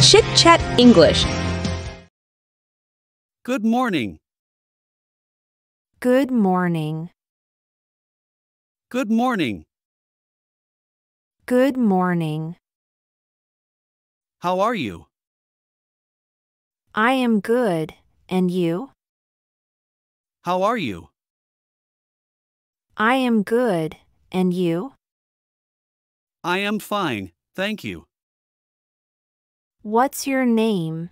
Chit Chat English. Good morning. Good morning. Good morning. Good morning. How are you? I am good, and you? How are you? I am good, and you? I am fine, thank you. What's your name?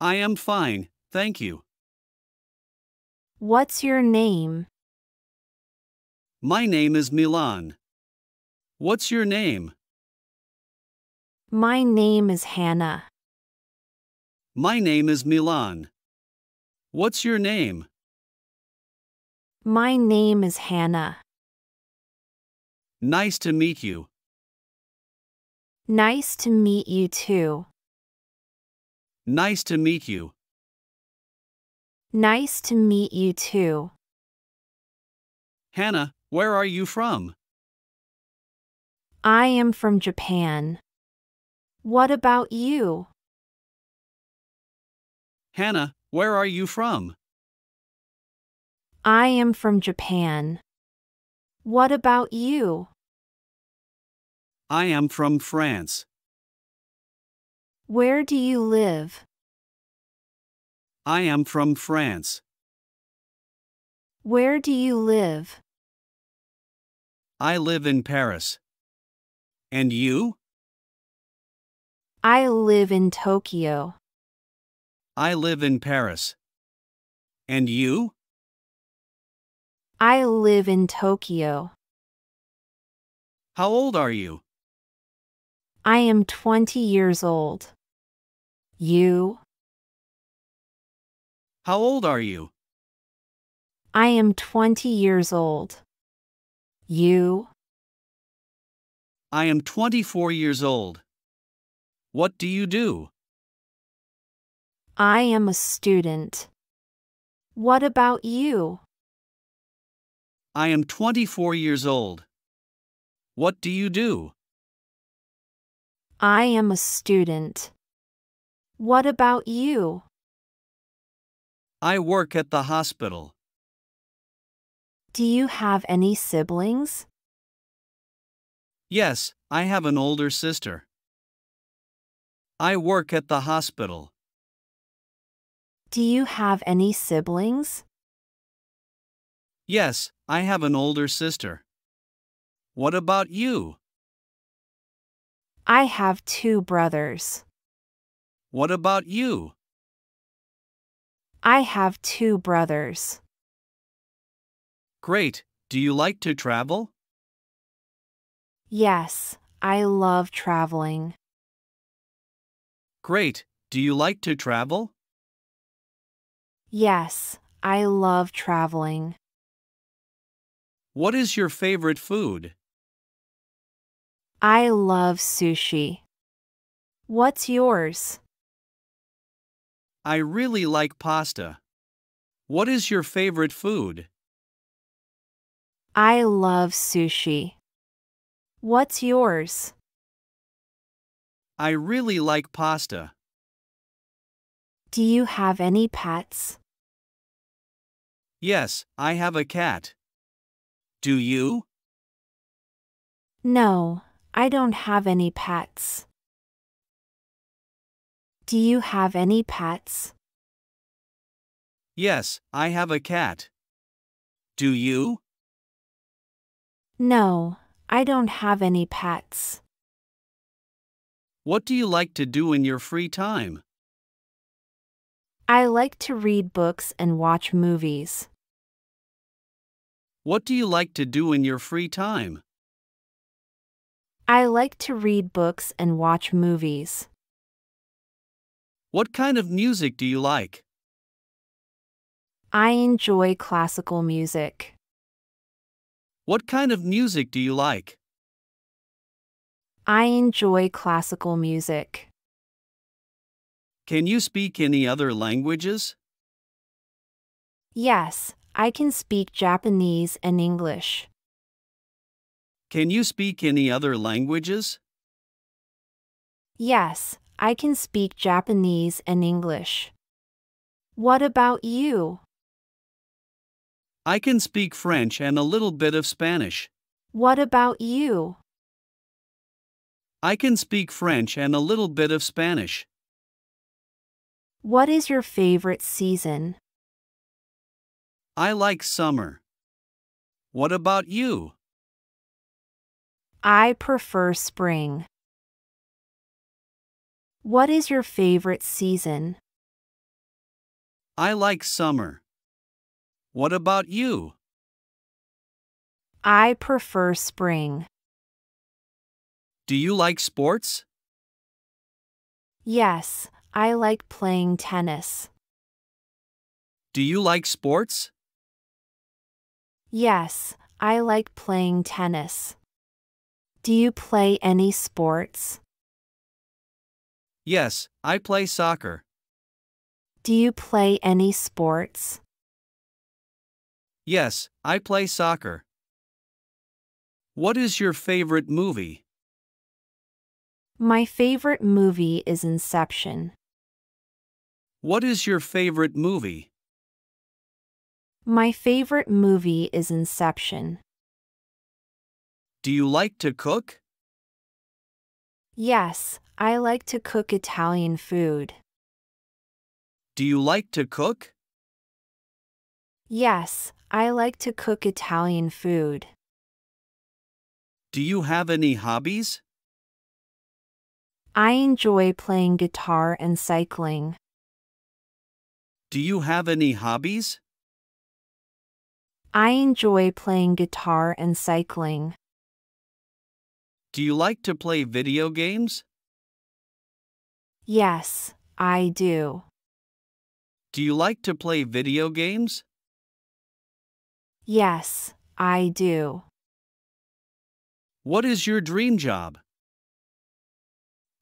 I am fine, thank you. What's your name? My name is Milan. What's your name? My name is Hannah. My name is Milan. What's your name? My name is Hannah. Nice to meet you. Nice to meet you too. Nice to meet you. Nice to meet you too. Hannah, where are you from? I am from Japan. What about you? Hannah, where are you from? I am from Japan. What about you? I am from France. Where do you live? I am from France. Where do you live? I live in Paris. And you? I live in Tokyo. I live in Paris. And you? I live in Tokyo. How old are you? I am 20 years old. You? How old are you? I am 20 years old. You? I am 24 years old. What do you do? I am a student. What about you? I am 24 years old. What do you do? I am a student. What about you? I work at the hospital. Do you have any siblings? Yes, I have an older sister. I work at the hospital. Do you have any siblings? Yes, I have an older sister. What about you? I have two brothers. What about you? I have two brothers. Great. Do you like to travel? Yes, I love traveling. Great. Do you like to travel? Yes, I love traveling. What is your favorite food? I love sushi. What's yours? I really like pasta. What is your favorite food? I love sushi. What's yours? I really like pasta. Do you have any pets? Yes, I have a cat. Do you? No, I don't have any pets. Do you have any pets? Yes, I have a cat. Do you? No, I don't have any pets. What do you like to do in your free time? I like to read books and watch movies. What do you like to do in your free time? I like to read books and watch movies. What kind of music do you like? I enjoy classical music. What kind of music do you like? I enjoy classical music. Can you speak any other languages? Yes, I can speak Japanese and English. Can you speak any other languages? Yes, I can speak Japanese and English. What about you? I can speak French and a little bit of Spanish. What about you? I can speak French and a little bit of Spanish. What is your favorite season? I like summer. What about you? I prefer spring. What is your favorite season? I like summer. What about you? I prefer spring. Do you like sports? Yes, I like playing tennis. Do you like sports? Yes, I like playing tennis. Do you play any sports? Yes, I play soccer. Do you play any sports? Yes, I play soccer. What is your favorite movie? My favorite movie is Inception. What is your favorite movie? My favorite movie is Inception. Do you like to cook? Yes, I like to cook Italian food. Do you like to cook? Yes, I like to cook Italian food. Do you have any hobbies? I enjoy playing guitar and cycling. Do you have any hobbies? I enjoy playing guitar and cycling. Do you like to play video games? Yes, I do. Do you like to play video games? Yes, I do. What is your dream job?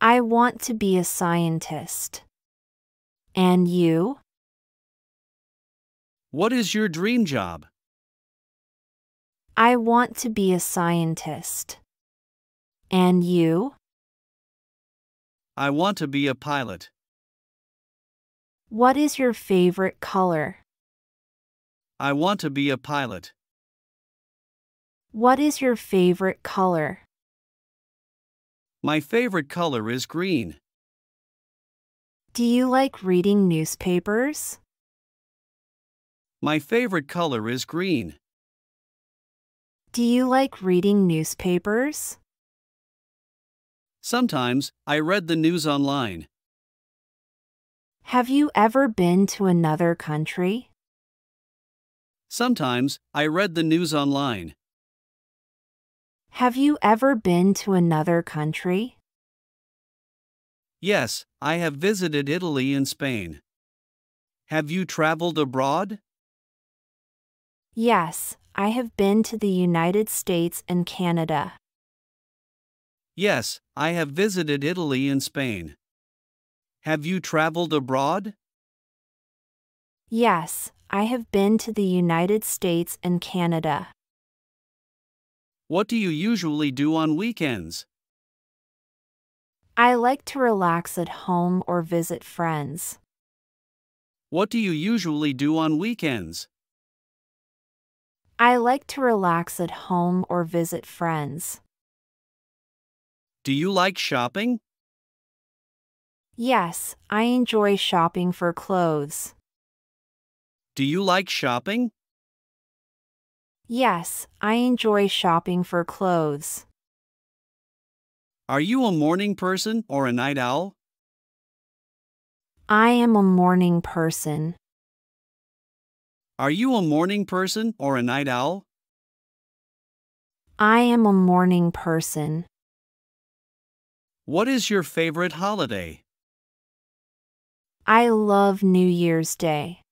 I want to be a scientist. And you? What is your dream job? I want to be a scientist. And you? I want to be a pilot. What is your favorite color? I want to be a pilot. What is your favorite color? My favorite color is green. Do you like reading newspapers? My favorite color is green. Do you like reading newspapers? Sometimes, I read the news online. Have you ever been to another country? Sometimes, I read the news online. Have you ever been to another country? Yes, I have visited Italy and Spain. Have you traveled abroad? Yes, I have been to the United States and Canada. Yes, I have visited Italy and Spain. Have you traveled abroad? Yes, I have been to the United States and Canada. What do you usually do on weekends? I like to relax at home or visit friends. What do you usually do on weekends? I like to relax at home or visit friends. Do you like shopping? Yes, I enjoy shopping for clothes. Do you like shopping? Yes, I enjoy shopping for clothes. Are you a morning person or a night owl? I am a morning person. Are you a morning person or a night owl? I am a morning person. What is your favorite holiday? I love New Year's Day.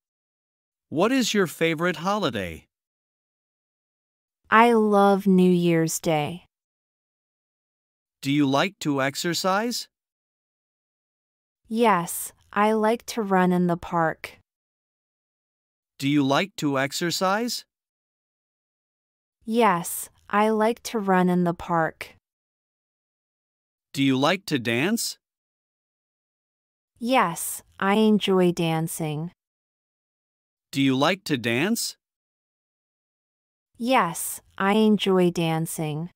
What is your favorite holiday? I love New Year's Day. Do you like to exercise? Yes, I like to run in the park. Do you like to exercise? Yes, I like to run in the park. Do you like to dance? Yes, I enjoy dancing. Do you like to dance? Yes, I enjoy dancing.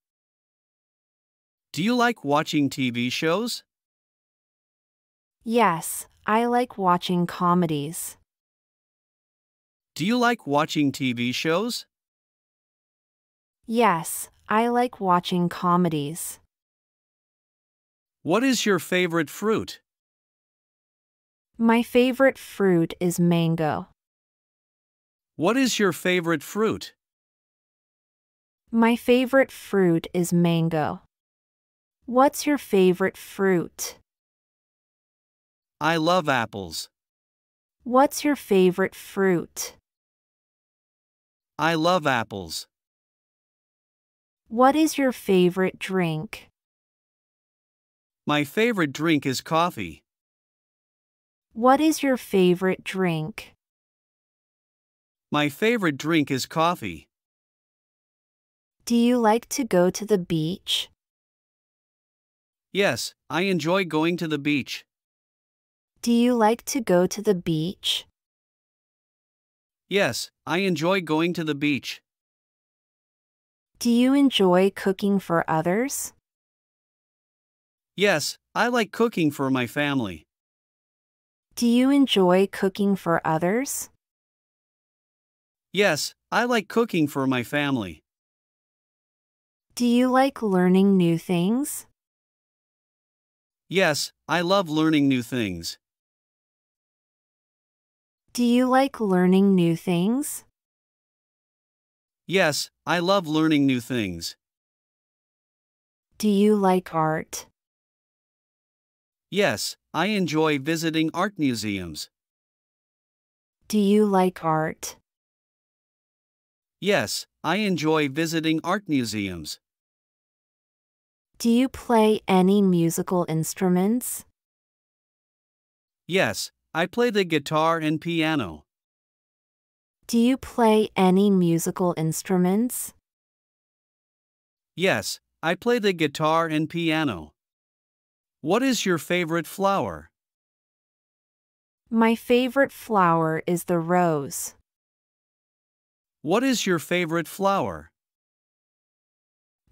Do you like watching TV shows? Yes, I like watching comedies. Do you like watching TV shows? Yes, I like watching comedies. What is your favorite fruit? My favorite fruit is mango. What is your favorite fruit? My favorite fruit is mango. What's your favorite fruit? I love apples. What's your favorite fruit? I love apples. What is your favorite drink? My favorite drink is coffee. What is your favorite drink? My favorite drink is coffee. Do you like to go to the beach? Yes, I enjoy going to the beach. Do you like to go to the beach? Yes, I enjoy going to the beach. Do you enjoy cooking for others? Yes, I like cooking for my family. Do you enjoy cooking for others? Yes, I like cooking for my family. Do you like learning new things? Yes, I love learning new things. Do you like learning new things? Yes, I love learning new things. Do you like art? Yes, I enjoy visiting art museums. Do you like art? Yes, I enjoy visiting art museums. Do you play any musical instruments? Yes, I play the guitar and piano. Do you play any musical instruments? Yes, I play the guitar and piano. What is your favorite flower? My favorite flower is the rose. What is your favorite flower?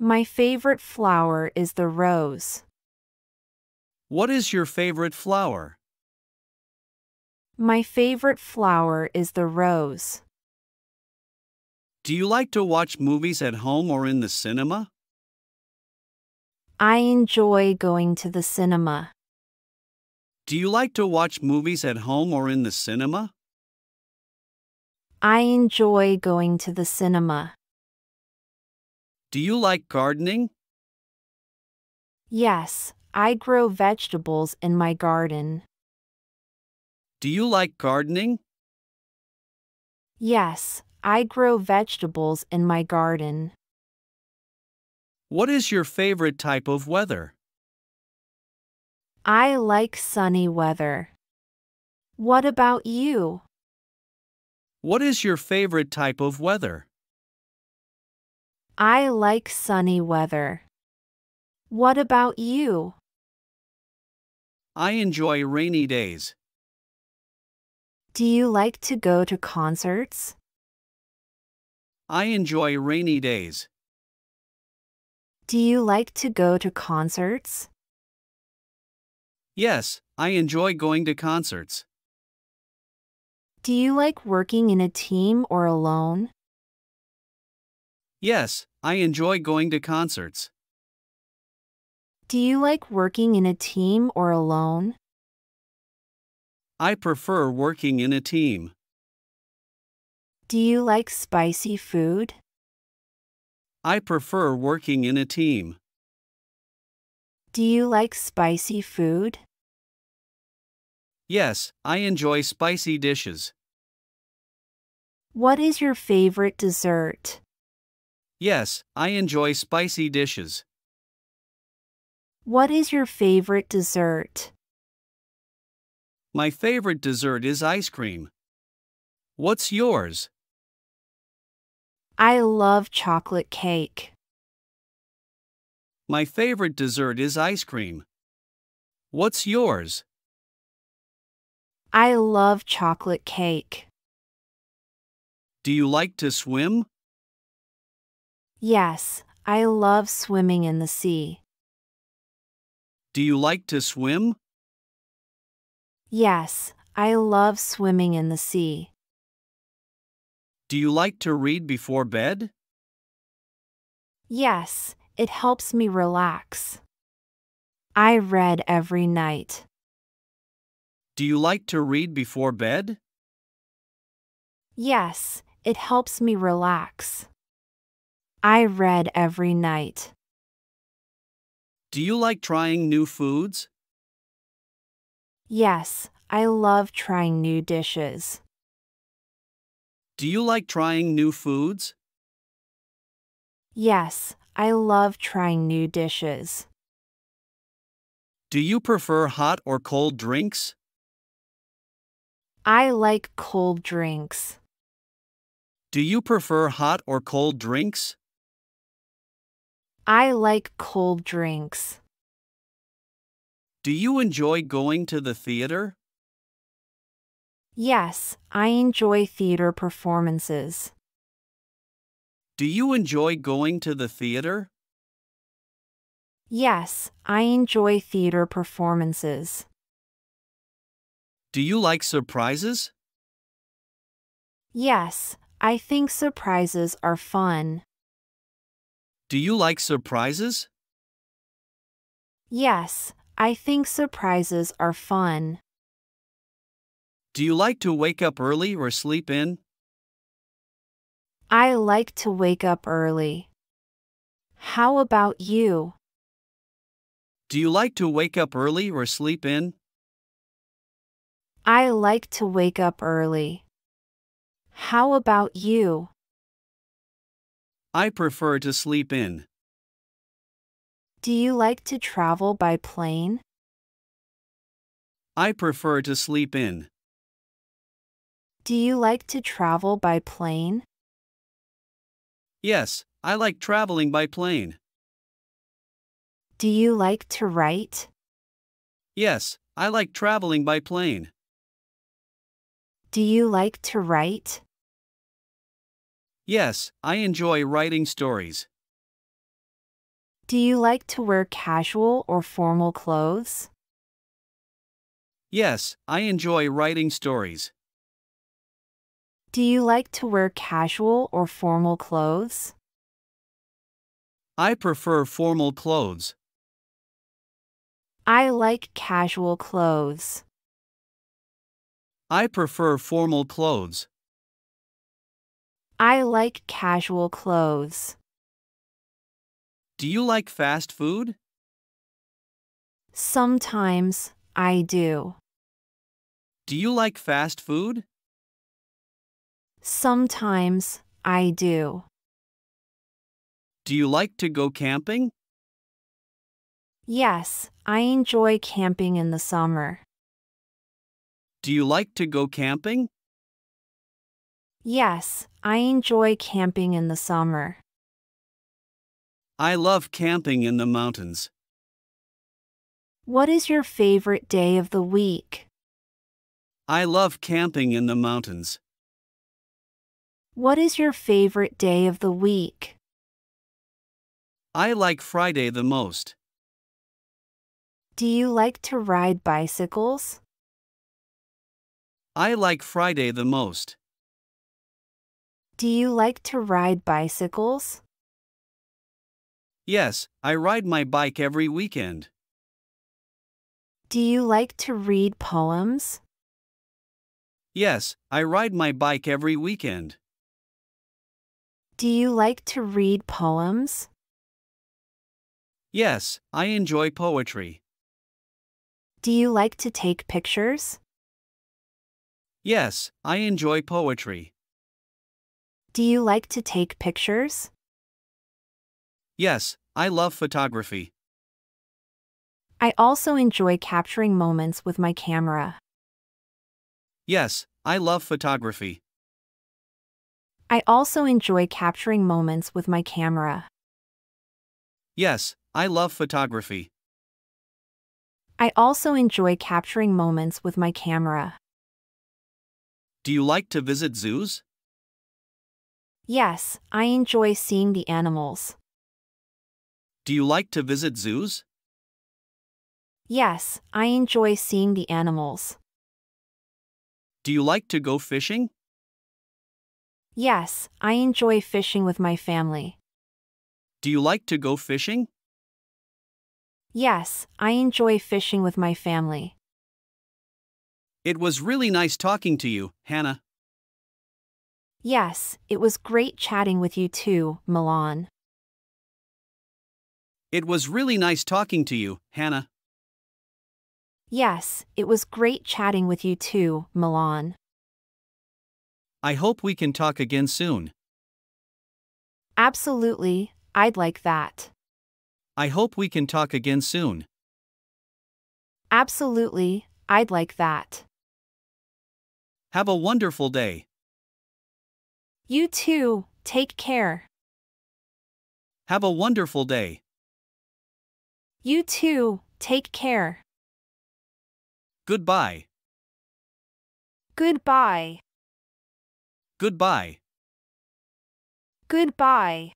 My favorite flower is the rose. What is your favorite flower? My favorite flower is the rose. Do you like to watch movies at home or in the cinema? I enjoy going to the cinema. Do you like to watch movies at home or in the cinema? I enjoy going to the cinema. Do you like gardening? Yes, I grow vegetables in my garden. Do you like gardening? Yes, I grow vegetables in my garden. What is your favorite type of weather? I like sunny weather. What about you? What is your favorite type of weather? I like sunny weather. What about you? I enjoy rainy days. Do you like to go to concerts? I enjoy rainy days. Do you like to go to concerts? Yes, I enjoy going to concerts. Do you like working in a team or alone? Yes, I enjoy going to concerts. Do you like working in a team or alone? I prefer working in a team. Do you like spicy food? I prefer working in a team. Do you like spicy food? Yes, I enjoy spicy dishes. What is your favorite dessert? Yes, I enjoy spicy dishes. What is your favorite dessert? My favorite dessert is ice cream. What's yours? I love chocolate cake. My favorite dessert is ice cream. What's yours? I love chocolate cake. Do you like to swim? Yes, I love swimming in the sea. Do you like to swim? Yes, I love swimming in the sea. Do you like to read before bed? Yes, it helps me relax. I read every night. Do you like to read before bed? Yes, it helps me relax. I read every night. Do you like trying new foods? Yes, I love trying new dishes. Do you like trying new foods? Yes, I love trying new dishes. Do you prefer hot or cold drinks? I like cold drinks. Do you prefer hot or cold drinks? I like cold drinks. Do you enjoy going to the theater? Yes, I enjoy theater performances. Do you enjoy going to the theater? Yes, I enjoy theater performances. Do you like surprises? Yes, I think surprises are fun. Do you like surprises? Yes, I think surprises are fun. Do you like to wake up early or sleep in? I like to wake up early. How about you? Do you like to wake up early or sleep in? I like to wake up early. How about you? I prefer to sleep in. Do you like to travel by plane? I prefer to sleep in. Do you like to travel by plane? Yes, I like traveling by plane. Do you like to write? Yes, I like traveling by plane. Do you like to write? Yes, I enjoy writing stories. Do you like to wear casual or formal clothes? Yes, I enjoy writing stories. Do you like to wear casual or formal clothes? I prefer formal clothes. I like casual clothes. I prefer formal clothes. I like casual clothes. Do you like fast food? Sometimes I do. Do you like fast food? Sometimes I do. Do you like to go camping? Yes, I enjoy camping in the summer. Do you like to go camping? Yes, I enjoy camping in the summer. I love camping in the mountains. What is your favorite day of the week? I love camping in the mountains. What is your favorite day of the week? I like Friday the most. Do you like to ride bicycles? I like Friday the most. Do you like to ride bicycles? Yes, I ride my bike every weekend. Do you like to read poems? Yes, I ride my bike every weekend. Do you like to read poems? Yes, I enjoy poetry. Do you like to take pictures? Yes, I enjoy poetry. Do you like to take pictures? Yes, I love photography. I also enjoy capturing moments with my camera. Yes, I love photography. I also enjoy capturing moments with my camera. Yes, I love photography. I also enjoy capturing moments with my camera. Do you like to visit zoos? Yes, I enjoy seeing the animals. Do you like to visit zoos? Yes, I enjoy seeing the animals. Do you like to go fishing? Yes, I enjoy fishing with my family. Do you like to go fishing? Yes, I enjoy fishing with my family. It was really nice talking to you, Hannah. Yes, it was great chatting with you too, Milan. It was really nice talking to you, Hannah. Yes, it was great chatting with you too, Milan. I hope we can talk again soon. Absolutely, I'd like that. I hope we can talk again soon. Absolutely, I'd like that. Have a wonderful day. You too, take care. Have a wonderful day. You too, take care. Goodbye. Goodbye. Goodbye. Goodbye.